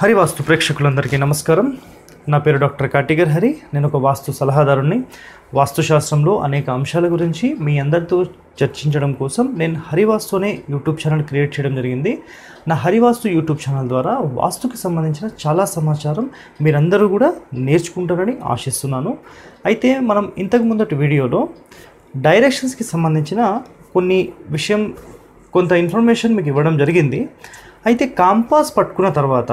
హరివాస్తు ప్రేక్షకులందరికీ నమస్కారం. నా పేరు డాక్టర్ కాటిగర్ హరి. నేను ఒక వాస్తు సలహాదారుని వాస్తుశాస్త్రంలో అనేక అంశాల గురించి మీ అందరితో చర్చించడం కోసం నేను హరివాస్తు అనే యూట్యూబ్ ఛానల్ క్రియేట్ చేయడం జరిగింది. నా హరివాస్తు యూట్యూబ్ ఛానల్ ద్వారా వాస్తుకి సంబంధించిన చాలా సమాచారం మీరందరూ కూడా నేర్చుకుంటారని ఆశిస్తున్నాను. అయితే మనం ఇంతకు ముందటి వీడియోలో డైరెక్షన్స్కి సంబంధించిన కొన్ని విషయం కొంత ఇన్ఫర్మేషన్ మీకు ఇవ్వడం జరిగింది. అయితే కాంపాస్ పట్టుకున్న తర్వాత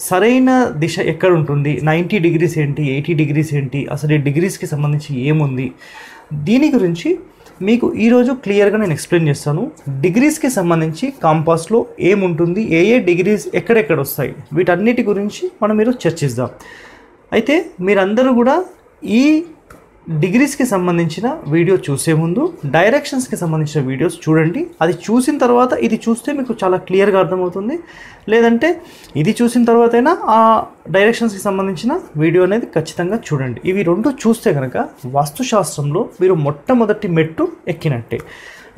సరైన దిశ ఎక్కడ ఉంటుంది నైంటీ డిగ్రీస్ ఏంటి? ఎయిటీ డిగ్రీస్ ఏంటి? అసలు ఈ డిగ్రీస్కి సంబంధించి ఏముంది? దీని గురించి మీకు ఈరోజు క్లియర్గా నేను ఎక్స్ప్లెయిన్ చేస్తాను. డిగ్రీస్కి సంబంధించి కాంపాస్లో ఏముంటుంది? ఏ ఏ డిగ్రీస్ ఎక్కడెక్కడ వస్తాయి? వీటన్నిటి గురించి మనం మీరు చర్చిద్దాం. అయితే మీరందరూ కూడా ఈ డిగ్రీస్కి సంబంధించిన వీడియో చూసే ముందు డైరెక్షన్స్కి సంబంధించిన వీడియోస్ చూడండి. అది చూసిన తర్వాత ఇది చూస్తే మీకు చాలా క్లియర్గా అర్థమవుతుంది. లేదంటే ఇది చూసిన తర్వాత ఆ డైరెక్షన్స్కి సంబంధించిన వీడియో అనేది ఖచ్చితంగా చూడండి. ఇవి రెండు చూస్తే కనుక వాస్తుశాస్త్రంలో మీరు మొట్టమొదటి మెట్టు ఎక్కినట్టే.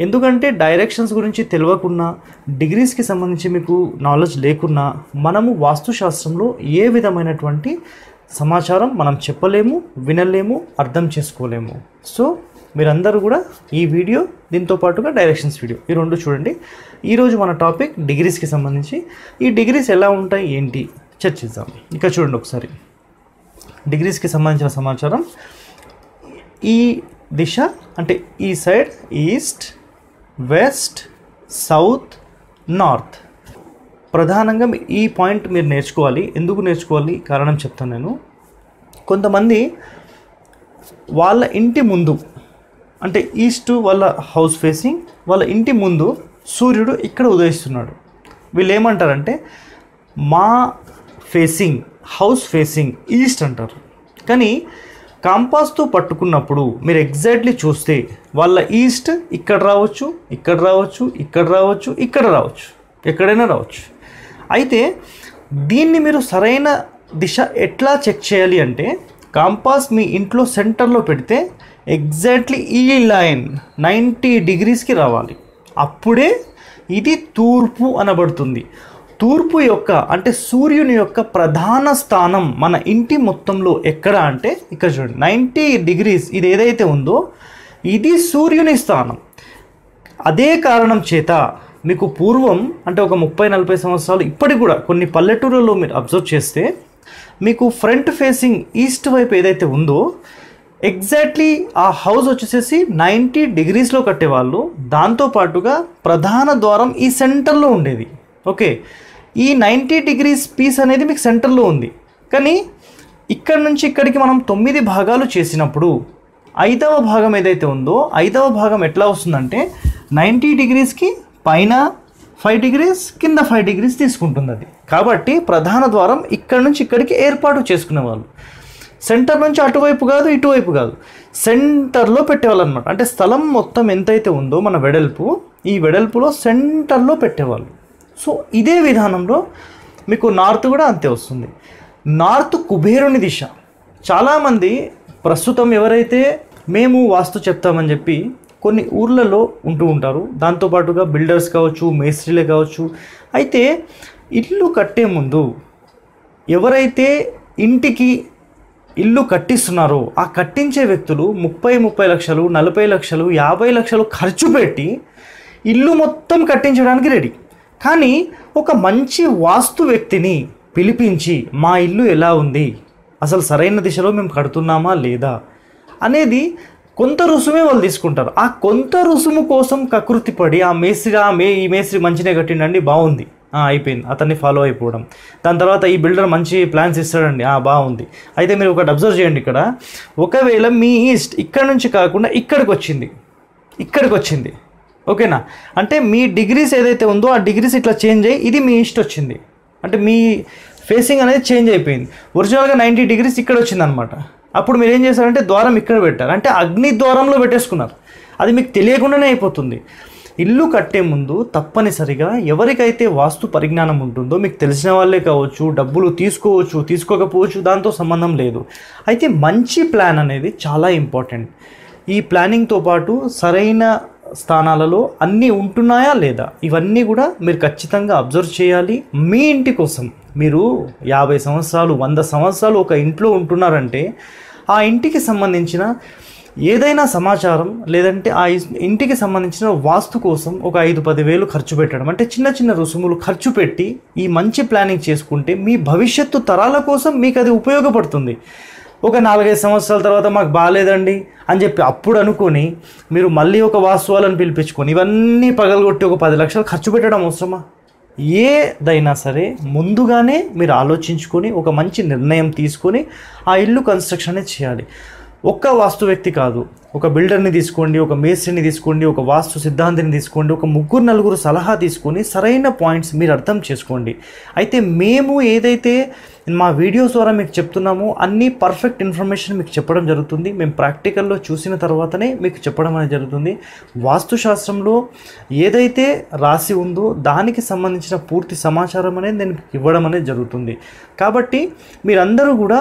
ఎందుకంటే డైరెక్షన్స్ గురించి తెలియకున్నా డిగ్రీస్కి సంబంధించి మీకు నాలెడ్జ్ లేకున్నా మనము వాస్తుశాస్త్రంలో ఏ విధమైనటువంటి సమాచారం మనం చెప్పలేము వినలేము అర్థం చేసుకోలేము. సో మీరందరూ కూడా ఈ వీడియో దీంతో పాటుగా డైరెక్షన్స్ వీడియో ఈ రెండు చూడండి. ఈరోజు మన టాపిక్ డిగ్రీస్కి సంబంధించి. ఈ డిగ్రీస్ ఎలా ఉంటాయి ఏంటి? చర్చిద్దాం. ఇక చూడండి ఒకసారి. డిగ్రీస్కి సంబంధించిన సమాచారం. ఈ దిశ అంటే ఈ side east west south north ప్రధానంగా మీ- ఈ పాయింట్ మీరు నేర్చుకోవాలి. ఎందుకు నేర్చుకోవాలి? కారణం చెప్తాను నేను. కొంతమంది వాళ్ళ ఇంటి ముందు అంటే ఈస్ట్ వాళ్ళ హౌస్ ఫేసింగ్ వాళ్ళ ఇంటి ముందు సూర్యుడు ఇక్కడ ఉదయిస్తున్నాడు. వీళ్ళు ఏమంటారంటే మా ఫేసింగ్ హౌస్ ఫేసింగ్ ఈస్ట్ అంటారు. కానీ కాంపాస్తో పట్టుకున్నప్పుడు మీరు ఎగ్జాక్ట్లీ చూస్తే వాళ్ళ ఈస్ట్ ఇక్కడ రావచ్చు ఇక్కడ రావచ్చు ఇక్కడ రావచ్చు ఇక్కడ రావచ్చు ఎక్కడైనా రావచ్చు. అయితే దీన్ని మీరు సరైన దిశ ఎట్లా చెక్ చేయాలి అంటే కాంపాస్ మీ ఇంట్లో సెంటర్లో పెడితే ఎగ్జాక్ట్లీ ఈ లైన్ నైంటీ డిగ్రీస్కి రావాలి. అప్పుడే ఇది తూర్పు అనబడుతుంది. తూర్పు యొక్క అంటే సూర్యుని యొక్క ప్రధాన స్థానం మన ఇంటి మొత్తంలో ఎక్కడ అంటే ఇక్కడ చూడండి. నైంటీ డిగ్రీస్ ఇది ఏదైతే ఉందో ఇది సూర్యుని స్థానం. అదే కారణం చేత మీకు పూర్వం అంటే ఒక ముప్పై నలభై సంవత్సరాలు ఇప్పటికి కూడా కొన్ని పల్లెటూరులో మీరు అబ్జర్వ్ చేస్తే మీకు ఫ్రంట్ ఫేసింగ్ ఈస్ట్ వైపు ఏదైతే ఉందో ఎగ్జాక్ట్లీ ఆ హౌస్ వచ్చేసేసి నైంటీ డిగ్రీస్లో కట్టేవాళ్ళు. దాంతోపాటుగా ప్రధాన ద్వారం ఈ సెంటర్లో ఉండేది. ఓకే? ఈ నైంటీ డిగ్రీస్ పీస్ అనేది మీకు సెంటర్లో ఉంది. కానీ ఇక్కడ నుంచి ఇక్కడికి మనం తొమ్మిది భాగాలు చేసినప్పుడు ఐదవ భాగం ఏదైతే ఉందో ఐదవ భాగం ఎట్లా వస్తుందంటే నైంటీ డిగ్రీస్కి పైన ఫైవ్ డిగ్రీస్ కింద ఫైవ్ డిగ్రీస్ తీసుకుంటుంది అది కాబట్టి ప్రధాన ద్వారం ఇక్కడ నుంచి ఇక్కడికి ఏర్పాటు చేసుకునేవాళ్ళు. సెంటర్ నుంచి అటువైపు కాదు ఇటువైపు కాదు. సెంటర్లో పెట్టేవాళ్ళు అనమాట అంటే స్థలం మొత్తం ఎంతైతే ఉందో మన వెడల్పు ఈ వెడల్పులో సెంటర్లో పెట్టేవాళ్ళు. సో ఇదే విధానంలో మీకు నార్త్ కూడా అంతే వస్తుంది. నార్త్ కుబేరుని దిశ. చాలామంది ప్రస్తుతం ఎవరైతే మేము వాస్తు చెప్తామని చెప్పి కొన్ని ఊర్లలో ఉంటూ ఉంటారు. దాంతోపాటుగా బిల్డర్స్ కావచ్చు మేస్త్రీలే కావచ్చు. అయితే ఇల్లు కట్టే ముందు ఎవరైతే ఇంటికి ఇల్లు కట్టిస్తున్నారో ఆ కట్టించే వ్యక్తులు ముప్పై ముప్పై లక్షలు నలభై లక్షలు యాభై లక్షలు ఖర్చు పెట్టి ఇల్లు మొత్తం కట్టించడానికి రెడీ. కానీ ఒక మంచి వాస్తు వ్యక్తిని పిలిపించి మా ఇల్లు ఎలా ఉంది? అసలు సరైన దిశలో మేము కడుతున్నామా లేదా? అనేది కొంత రుసుమే వాళ్ళు తీసుకుంటారు. ఆ కొంత రుసుము కోసం కకృతి పడి ఆ మేస్త్రి ఆ మే ఈ మేస్త్రి మంచినే కట్టిండండి బాగుంది. అయిపోయింది. అతన్ని ఫాలో అయిపోవడం. దాని తర్వాత ఈ బిల్డర్ మంచి ప్లాన్స్ ఇస్తాడండి. బాగుంది. అయితే మీరు ఒకటి అబ్జర్వ్ చేయండి ఇక్కడ. ఒకవేళ మీ ఈస్ట్ ఇక్కడ నుంచి కాకుండా ఇక్కడికి వచ్చింది. ఇక్కడికి వచ్చింది. ఓకేనా? అంటే మీ డిగ్రీస్ ఏదైతే ఉందో ఆ డిగ్రీస్ ఇట్లా చేంజ్ అయ్యి ఇది మీ ఈస్ట్ వచ్చింది. అంటే మీ ఫేసింగ్ అనేది చేంజ్ అయిపోయింది. ఒరిజినల్గా నైంటీ డిగ్రీస్ ఇక్కడ వచ్చింది అనమాట అప్పుడు మీరు ఏం చేశారంటే ద్వారం ఇక్కడ పెట్టారు. అంటే అగ్ని ద్వారంలో పెట్టేసుకున్నారు. అది మీకు తెలియకుండానే అయిపోతుంది. ఇల్లు కట్టే ముందు తప్పనిసరిగా ఎవరికైతే వాస్తు పరిజ్ఞానం ఉంటుందో మీకు తెలిసిన వాళ్ళే కావచ్చు డబ్బులు తీసుకోవచ్చు తీసుకోకపోవచ్చు దాంతో సంబంధం లేదు. అయితే మంచి ప్లాన్ అనేది చాలా ఇంపార్టెంట్. ఈ ప్లానింగ్తో పాటు సరైన స్థానాలలో అన్నీ ఉంటున్నాయా లేదా? ఇవన్నీ కూడా మీరు ఖచ్చితంగా అబ్జర్వ్ చేయాలి మీ ఇంటి కోసం. మీరు యాభై సంవత్సరాలు వంద సంవత్సరాలు ఒక ఇంట్లో ఉంటున్నారంటే ఆ ఇంటికి సంబంధించిన ఏదైనా సమాచారం లేదంటే ఆ ఇంటికి సంబంధించిన వాస్తు కోసం ఒక ఐదు పది వేలు ఖర్చు పెట్టడం. అంటే చిన్న చిన్న రుసుములు ఖర్చు పెట్టి ఈ మంచి ప్లానింగ్ చేసుకుంటే మీ భవిష్యత్తు తరాల కోసం మీకు అది ఉపయోగపడుతుంది. ఒక నాలుగైదు సంవత్సరాల తర్వాత మాకు బాగాలేదండి అని చెప్పి అప్పుడు అనుకొని మీరు మళ్ళీ ఒక వాస్తువాలను పిలిపించుకొని ఇవన్నీ పగలగొట్టి ఒక పది లక్షలు ఖర్చు పెట్టడం అవసరమా? ఏదైనా సరే ముందుగానే మీరు ఆలోచించుకొని ఒక మంచి నిర్ణయం తీసుకొని ఆ ఇల్లు కన్స్ట్రక్షన్ చేయాలి. ఒక్క వాస్తు వ్యక్తి కాదు. ఒక బిల్డర్ని తీసుకోండి ఒక మేస్త్రిని తీసుకోండి ఒక వాస్తు సిద్ధాంతిని తీసుకోండి ఒక ముగ్గురు నలుగురు సలహా తీసుకొని సరైన పాయింట్స్ మీరు అర్థం చేసుకోండి. అయితే మేము ఏదైతే మా వీడియోస్ ద్వారా మీకు చెప్తున్నామో అన్ని పర్ఫెక్ట్ ఇన్ఫర్మేషన్ మీకు చెప్పడం జరుగుతుంది. మేము ప్రాక్టికల్లో చూసిన తర్వాతనే మీకు చెప్పడం అనేది జరుగుతుంది. వాస్తుశాస్త్రంలో ఏదైతే రాసి ఉందో దానికి సంబంధించిన పూర్తి సమాచారం అనేది నేను ఇవ్వడం అనేది జరుగుతుంది. కాబట్టి మీరందరూ కూడా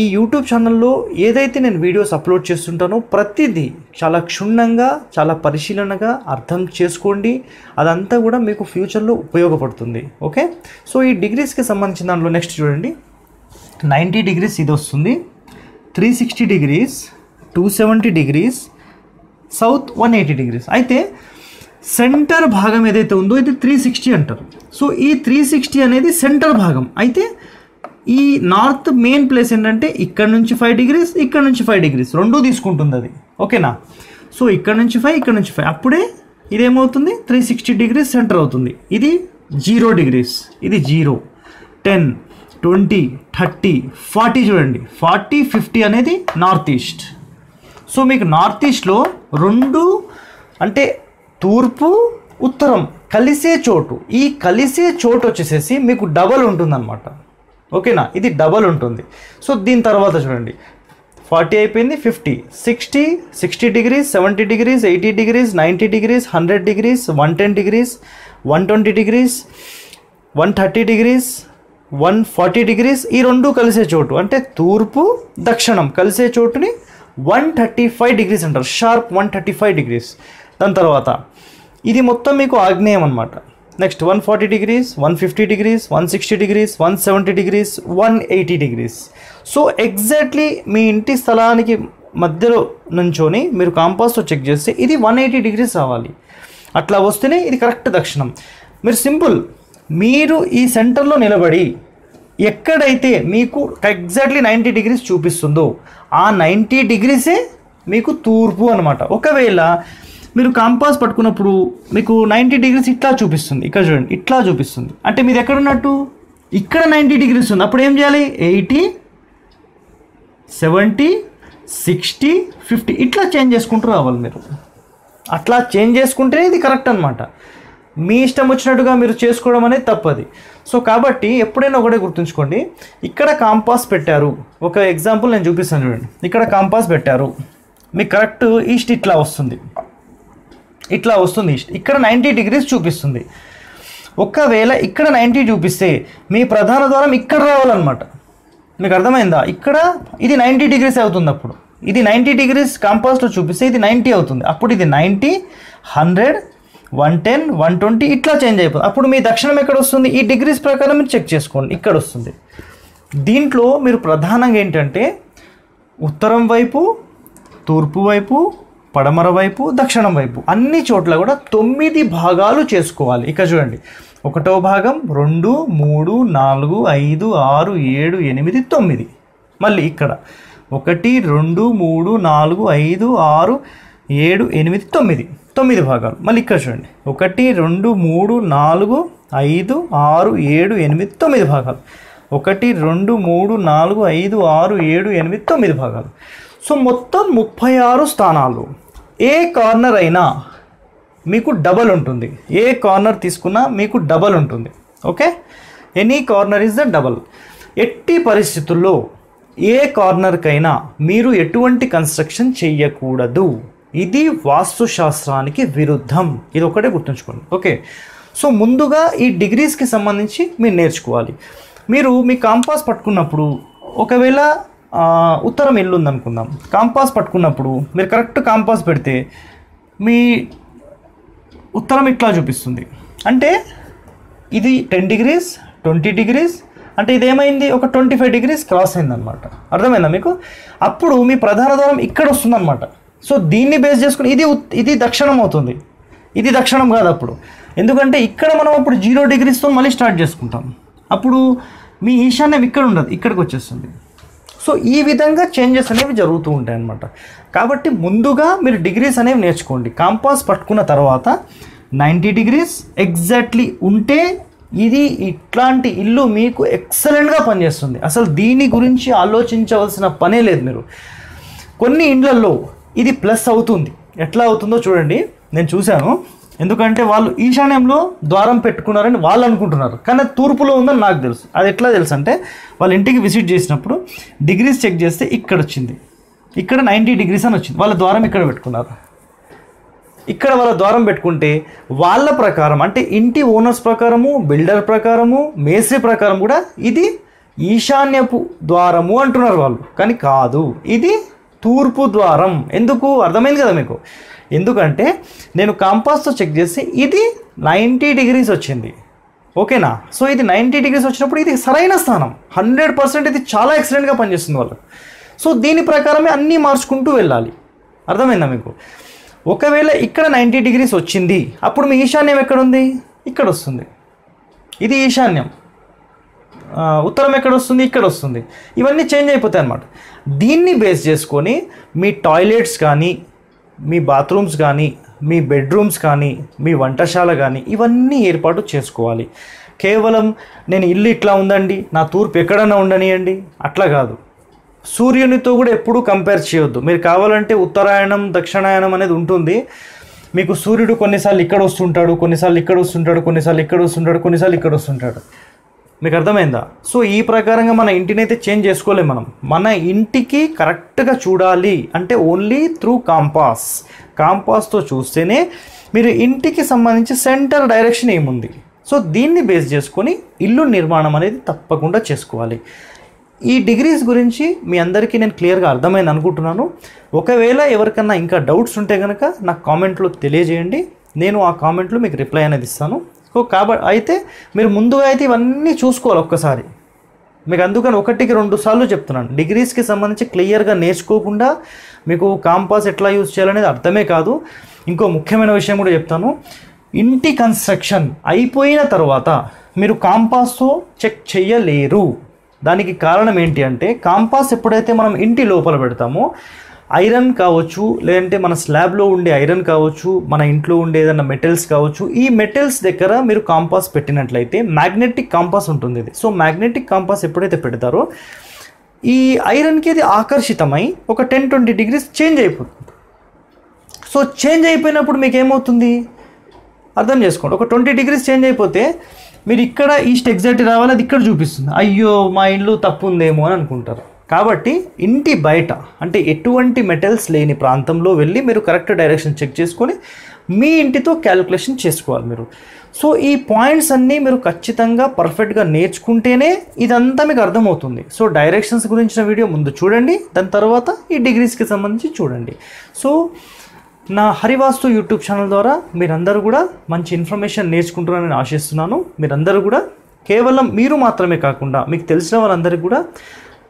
ఈ యూట్యూబ్ ఛానల్లో ఏదైతే నేను వీడియోస్ అప్లోడ్ చేస్తుంటానో ప్రతిదీ చాలా క్షుణ్ణంగా చాలా పరిశీలనగా అర్థం చేసుకోండి. అదంతా కూడా మీకు ఫ్యూచర్లో ఉపయోగపడుతుంది. ఓకే? సో ఈ డిగ్రీస్కి సంబంధించిన దాంట్లో నెక్స్ట్ చూడండి. నైంటీ డిగ్రీస్ ఇది వస్తుంది. Three sixty degrees two seventy degrees south one eighty degrees అయితే సెంటర్ భాగం ఏదైతే ఉందో ఇది త్రీ సిక్స్టీ అంటారు. సో ఈ త్రీ సిక్స్టీ అనేది సెంటర్ భాగం. అయితే ఈ నార్త్ మెయిన్ ప్లేస్ ఏంటంటే ఇక్కడ నుంచి ఫైవ్ డిగ్రీస్ ఇక్కడ నుంచి ఫైవ్ డిగ్రీస్ రెండూ తీసుకుంటుంది అది. ఓకేనా? సో ఇక్కడ నుంచి ఫైవ్ ఇక్కడ నుంచి ఫైవ్ అప్పుడే ఇదేమవుతుంది? త్రీ సిక్స్టీ డిగ్రీస్ సెంటర్ అవుతుంది. ఇది జీరో డిగ్రీస్ ఇది zero ten twenty thirty forty చూడండి. ఫార్టీ ఫిఫ్టీ అనేది నార్త్ ఈస్ట్ సో మీకు నార్త్ ఈస్ట్లో రెండు అంటే తూర్పు ఉత్తరం కలిసే చోటు. ఈ కలిసే చోటు వచ్చేసేసి మీకు డబల్ ఉంటుందన్నమాట. ఓకేనా? ఇది డబల్ ఉంటుంది. సో దీని తర్వాత చూడండి. ఫార్టీ అయిపోయింది fifty. Sixty sixty degrees seventy degrees eighty degrees ninety degrees hundred degrees one ten degrees one twenty degrees one thirty degrees one forty degrees ఈ రెండు కలిసే చోటు. అంటే తూర్పు దక్షిణం కలిసే చోటుని వన్ థర్టీ ఫైవ్ డిగ్రీస్ అంటారు. Sharp one thirty five degrees. దాని తర్వాత ఇది మొత్తం మీకు ఆగ్నేయం అనమాట next one forty degrees one fifty degrees one sixty degrees one seventy degrees one eighty degrees. So exactly మీ ఇంటి స్థలానికి మధ్యలో నుంచొని మీరు కాంపాస్తో చెక్ చేస్తే ఇది వన్ ఎయిటీ డిగ్రీస్ రావాలి. అట్లా వస్తేనే ఇది కరెక్ట్ దక్షిణం. మీరు సింపుల్ మీరు ఈ సెంటర్లో నిలబడి ఎక్కడైతే మీకు ఎగ్జాక్ట్లీ నైంటీ డిగ్రీస్ చూపిస్తుందో ఆ నైంటీ డిగ్రీసే మీకు తూర్పు అనమాట ఒకవేళ మీరు కంపాస్ పట్టుకున్నప్పుడు మీకు నైంటీ డిగ్రీస్ ఇట్లా చూపిస్తుంది. ఇక్కడ చూడండి ఇట్లా చూపిస్తుంది. అంటే మీరు ఎక్కడ ఉన్నట్టు? ఇక్కడ నైంటీ డిగ్రీస్ ఉంది. అప్పుడు ఏం చేయాలి? ఎయిటీ సెవెంటీ సిక్స్టీ ఫిఫ్టీ ఇట్లా చేంజ్ చేసుకుంటూ రావాలి మీరు. అట్లా చేంజ్ చేసుకుంటేనే ఇది కరెక్ట్ అనమాట మీ ఇష్టం వచ్చినట్టుగా మీరు చేసుకోవడం అనేది తప్పది. సో కాబట్టి ఎప్పుడైనా ఒకటే గుర్తుంచుకోండి. ఇక్కడ కాంపాస్ పెట్టారు. ఒక ఎగ్జాంపుల్ నేను చూపిస్తాను చూడండి. ఇక్కడ కాంపాస్ పెట్టారు. మీకు కరెక్ట్ ఈస్ట్ ఇట్లా వస్తుంది. ఇట్లా వస్తుంది. ఇక్కడ నైంటీ డిగ్రీస్ చూపిస్తుంది. ఒకవేళ ఇక్కడ నైంటీ చూపిస్తే మీ ప్రధాన ద్వారం ఇక్కడ రావాలన్నమాట. మీకు అర్థమైందా? ఇక్కడ ఇది నైంటీ డిగ్రీస్ అవుతుంది అప్పుడు. ఇది నైంటీ డిగ్రీస్ కంపాస్లో చూపిస్తే ఇది నైంటీ అవుతుంది. అప్పుడు ఇది ninety hundred one ten one twenty ఇట్లా చేంజ్ అయిపోతుంది. అప్పుడు మీ దక్షిణం ఎక్కడ వస్తుంది? ఈ డిగ్రీస్ ప్రకారం మీరు చెక్ చేసుకోండి. ఇక్కడ వస్తుంది. దీంట్లో మీరు ప్రధానంగా ఏంటంటే ఉత్తరం వైపు తూర్పు వైపు పడమర వైపు దక్షిణం వైపు. అన్ని చోట్ల కూడా తొమ్మిది భాగాలు చేసుకోవాలి. ఇక్కడ చూడండి. ఒకటో భాగం రెండు మూడు నాలుగు ఐదు ఆరు ఏడు ఎనిమిది తొమ్మిది. మళ్ళీ ఇక్కడ. ఒకటి రెండు మూడు నాలుగు ఐదు ఆరు ఏడు ఎనిమిది తొమ్మిది. తొమ్మిది భాగాలు. మళ్ళీ ఇక్కడ చూడండి. ఒకటి రెండు మూడు నాలుగు ఐదు ఆరు ఏడు ఎనిమిది తొమ్మిది భాగాలు. ఒకటి రెండు మూడు నాలుగు ఐదు ఆరు ఏడు ఎనిమిది తొమ్మిది భాగాలు. సో మొత్తం ముప్పై ఆరు స్థానాలు. ఏ కార్నర్ అయినా మీకు డబల్ ఉంటుంది. ఏ కార్నర్ తీసుకున్నా మీకు డబల్ ఉంటుంది. Okay? Any corner is the double. ఎట్టి పరిస్థితుల్లో ఏ కార్నర్కైనా మీరు ఎటువంటి కన్స్ట్రక్షన్ చెయ్యకూడదు. ఇది వాస్తుశాస్త్రానికి విరుద్ధం. ఇది ఒకటే గుర్తుంచుకోండి. ఓకే? సో ముందుగా ఈ డిగ్రీస్కి సంబంధించి మీరు నేర్చుకోవాలి. మీరు మీ కాంపాస్ పట్టుకున్నప్పుడు ఒకవేళ ఉత్తరం ఎల్లుంది అనుకుందాం కాంపాస్ పట్టుకున్నప్పుడు మీరు కరెక్ట్ కాంపాస్ పెడితే మీ ఉత్తరం ఇట్లా చూపిస్తుంది. అంటే ఇది టెన్ డిగ్రీస్ ట్వంటీ డిగ్రీస్ అంటే ఇదేమైంది? ఒక ట్వంటీ ఫైవ్ డిగ్రీస్ క్రాస్ అయిందనమాట అర్థమైందా మీకు? అప్పుడు మీ ప్రధాన ద్వారం ఇక్కడ వస్తుందన్నమాట. సో దీన్ని బేస్ చేసుకుని ఇది ఉత్- ఇది దక్షిణం అవుతుంది. ఇది దక్షిణం కాదు అప్పుడు. ఎందుకంటే ఇక్కడ మనం అప్పుడు జీరో డిగ్రీస్తో మళ్ళీ స్టార్ట్ చేసుకుంటాం. అప్పుడు మీ ఈశాన్యం ఇక్కడ ఉండదు ఇక్కడికి వచ్చేస్తుంది. సో ఈ విధంగా చేంజెస్ అనేవి జరుగుతూ ఉంటాయి అన్నమాట. కాబట్టి ముందుగా మీరు డిగ్రీస్ అనేవి నేర్చుకోండి. కాంపాస్ పట్టుకున్న తర్వాత నైంటీ డిగ్రీస్ ఎగ్జాక్ట్లీ ఉంటే ఇది ఇట్లాంటి ఇల్లు మీకు ఎక్సలెంట్గా పనిచేస్తుంది. అసలు దీని గురించి ఆలోచించవలసిన పనే లేదు మీరు. కొన్ని ఇండ్లలో ఇది ప్లస్ అవుతుంది. ఎట్లా అవుతుందో చూడండి. నేను చూశాను. ఎందుకంటే వాళ్ళు ఈశాన్యంలో ద్వారం పెట్టుకున్నారని వాళ్ళు అనుకుంటున్నారు. కానీ తూర్పులో ఉందని నాకు తెలుసు. అది ఎట్లా తెలుసు అంటే వాళ్ళ ఇంటికి విజిట్ చేసినప్పుడు డిగ్రీస్ చెక్ చేస్తే ఇక్కడ వచ్చింది. ఇక్కడ నైంటీ డిగ్రీస్ అని వచ్చింది. వాళ్ళ ద్వారం ఇక్కడ పెట్టుకున్నారు. ఇక్కడ వాళ్ళ ద్వారం పెట్టుకుంటే వాళ్ళ ప్రకారం అంటే ఇంటి ఓనర్స్ ప్రకారము బిల్డర్ ప్రకారము మేస్త్రి ప్రకారం కూడా ఇది ఈశాన్యపు ద్వారము అంటున్నారు వాళ్ళు. కానీ కాదు. ఇది తూర్పు ద్వారం. ఎందుకు? అర్థమైంది కదా మీకు? ఎందుకంటే నేను కంపాస్తో చెక్ చేస్తే ఇది నైంటీ డిగ్రీస్ వచ్చింది. ఓకేనా? సో ఇది నైంటీ డిగ్రీస్ వచ్చినప్పుడు ఇది సరైన స్థానం. హండ్రెడ్ పర్సెంట్ ఇది చాలా ఎక్సలెంట్గా పనిచేస్తుంది వాళ్ళకు. సో దీని ప్రకారమే అన్నీ మార్చుకుంటూ వెళ్ళాలి. అర్థమైందా మీకు? ఒకవేళ ఇక్కడ నైంటీ డిగ్రీస్ వచ్చింది అప్పుడు మీ ఈశాన్యం ఎక్కడ ఉంది ఇక్కడ వస్తుంది ఇది ఈశాన్యం. ఉత్తరం ఎక్కడ వస్తుంది ఇక్కడ వస్తుంది ఇవన్నీ చేంజ్ అయిపోతాయి అన్నమాట. దీన్ని బేస్ చేసుకొని మీ టాయిలెట్స్ కానీ మీ బాత్రూమ్స్ కానీ మీ బెడ్రూమ్స్ కానీ మీ వంటశాల కానీ ఇవన్నీ ఏర్పాటు చేసుకోవాలి. కేవలం నేను ఇల్లు ఇట్లా ఉందండి నా తూర్పు ఎక్కడన్నా ఉండనియండి అట్లా కాదు. సూర్యునితో కూడా ఎప్పుడూ కంపేర్ చేయొద్దు. మీరు కావాలంటే ఉత్తరాయణం దక్షిణాయనం అనేది ఉంటుంది. మీకు సూర్యుడు కొన్నిసార్లు ఇక్కడ వస్తుంటాడు కొన్నిసార్లు ఇక్కడ వస్తుంటాడు కొన్నిసార్లు ఇక్కడ వస్తుంటాడు కొన్నిసార్లు ఇక్కడ వస్తుంటాడు. మీకు అర్థమైందా? సో ఈ ప్రకారంగా మన ఇంటిని అయితే చేంజ్ చేసుకోలేం మనం. మన ఇంటికి కరెక్ట్గా చూడాలి అంటే ఓన్లీ త్రూ కాంపాస్ కాంపాస్తో చూస్తేనే మీరు ఇంటికి సంబంధించి సెంటర్ డైరెక్షన్ ఏముంది? సో దీన్ని బేస్ చేసుకొని ఇల్లు నిర్మాణం అనేది తప్పకుండా చేసుకోవాలి. ఈ డిగ్రీస్ గురించి మీ అందరికీ నేను క్లియర్గా అర్థమైంది అనుకుంటున్నాను. ఒకవేళ ఎవరికన్నా ఇంకా డౌట్స్ ఉంటే కనుక నాకు కామెంట్లో తెలియజేయండి. నేను ఆ కామెంట్లో మీకు రిప్లై అనేది ఇస్తాను. కాబట్టి అయితే మీరు ముందుగా అయితే ఇవన్నీ చూసుకోవాలి ఒక్కసారి. మీకు అందుకని ఒకటికి రెండు సార్లు చెప్తున్నాను. డిగ్రీస్కి సంబంధించి క్లియర్గా నేర్చుకోకుండా మీకు కాంపాస్ ఎట్లా యూజ్ చేయాలనేది అర్థమే కాదు. ఇంకో ముఖ్యమైన విషయం కూడా చెప్తాను. ఇంటి కన్స్ట్రక్షన్ అయిపోయిన తర్వాత మీరు కాంపాస్తో చెక్ చేయలేరు. దానికి కారణం ఏంటి అంటే కాంపాస్ ఎప్పుడైతే మనం ఇంటి లోపల పెడతామో ఐరన్ కావచ్చు లేదంటే మన స్లాబ్లో ఉండే ఐరన్ కావచ్చు మన ఇంట్లో ఉండే ఏదైనా మెటల్స్ కావచ్చు ఈ మెటల్స్ దగ్గర మీరు కాంపాస్ పెట్టినట్లయితే మ్యాగ్నెటిక్ కాంపాస్ ఉంటుంది ఇది. సో మ్యాగ్నెటిక్ కాంపాస్ ఎప్పుడైతే పెడతారో ఈ ఐరన్కి అది ఆకర్షితమై ఒక టెన్ ట్వంటీ డిగ్రీస్ చేంజ్ అయిపోతుంది. సో చేంజ్ అయిపోయినప్పుడు మీకు ఏమవుతుంది అర్థం చేసుకోండి. ఒక ట్వంటీ డిగ్రీస్ చేంజ్ అయిపోతే మీరు ఇక్కడ ఈస్ట్ ఎగ్జాక్ట్ రావాలి అది ఇక్కడ చూపిస్తుంది. అయ్యో మా ఇల్లు తప్పు ఉందేమో అని అనుకుంటారు. కాబట్టి ఇంటి బయట అంటే ఎటువంటి మెటల్స్ లేని ప్రాంతంలో వెళ్ళి మీరు కరెక్ట్ డైరెక్షన్ చెక్ చేసుకొని మీ ఇంటితో క్యాలిక్యులేషన్ చేసుకోవాలి మీరు. సో ఈ పాయింట్స్ అన్నీ మీరు ఖచ్చితంగా పర్ఫెక్ట్గా నేర్చుకుంటేనే ఇదంతా మీకు అర్థమవుతుంది. సో డైరెక్షన్స్ గురించిన వీడియో ముందు చూడండి దాని తర్వాత ఈ డిగ్రీస్కి సంబంధించి చూడండి. సో నా హరివాస్తు యూట్యూబ్ ఛానల్ ద్వారా మీరందరూ కూడా మంచి ఇన్ఫర్మేషన్ నేర్చుకుంటున్నారని ఆశిస్తున్నాను. మీరందరూ కూడా కేవలం మీరు మాత్రమే కాకుండా మీకు తెలిసిన వాళ్ళందరికీ కూడా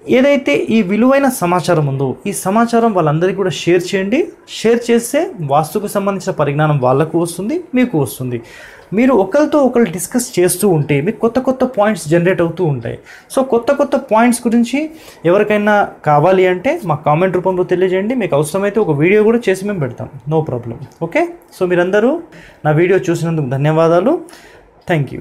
ఏదైతే ఈ విలువైన సమాచారం ఉందో ఈ సమాచారం వాళ్ళందరికీ కూడా షేర్ చేయండి. షేర్ చేస్తే వాస్తుకు సంబంధించిన పరిజ్ఞానం వాళ్ళకు వస్తుంది మీకు వస్తుంది. మీరు ఒకరితో ఒకరు డిస్కస్ చేస్తూ ఉంటే మీకు కొత్త కొత్త పాయింట్స్ జనరేట్ అవుతూ ఉంటాయి. సో కొత్త కొత్త పాయింట్స్ గురించి ఎవరికైనా కావాలి అంటే మా కామెంట్ రూపంలో తెలియజేయండి. మీకు అవసరమైతే ఒక వీడియో కూడా చేసి మేము పెడతాం. No problem. ఓకే? సో మీరందరూ నా వీడియో చూసినందుకు ధన్యవాదాలు. Thank you.